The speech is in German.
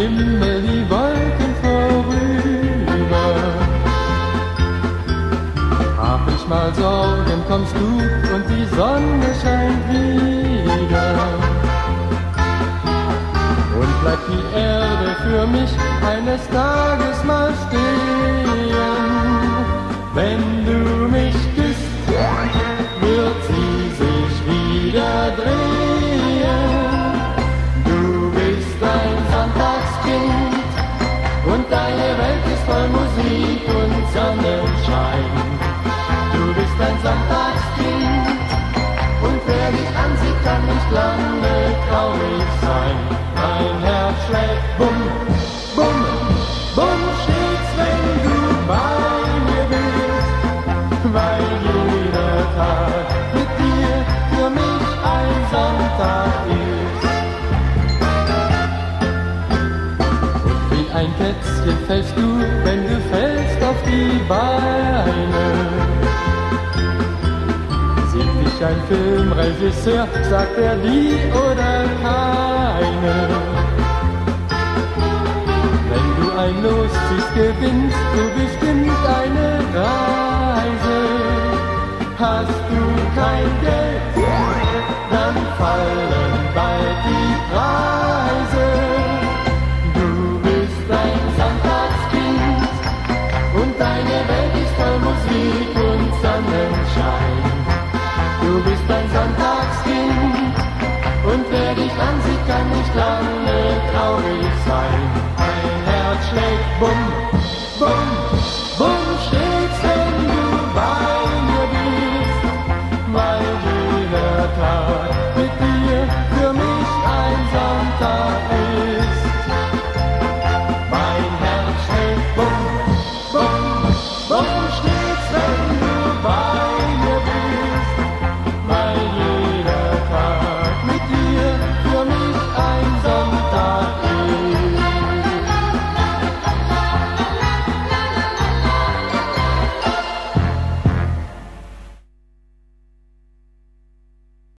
Himmel die Wolken vorüber. Hab ich mal Sorgen, kommst du und die Sonne scheint wieder. Und bleibt die Erde für mich eines Tages mal stehen. Musik und Sonnenschein. Du bist ein Sonntagskind und wer dich ansieht, kann nicht lange traurig sein. Mein Herz schlägt bumm, bumm, bumm stets, wenn du bei mir bist, weil jeder Tag mit dir für mich ein Sonntag ist. Und wie ein Kätzchen fällst du, wenn du fällst auf die Beine. Sieht dich ein Filmregisseur, sagt er die oder keine. Wenn du ein Los ziehst, gewinnst du bestimmt eine Reise. Hast du kein Geld, dann fallen bald Musik und Sonnenschein. Du bist ein Sonntagskind und wer dich ansieht, kann nicht lange traurig sein. Mein Herz schlägt bumm,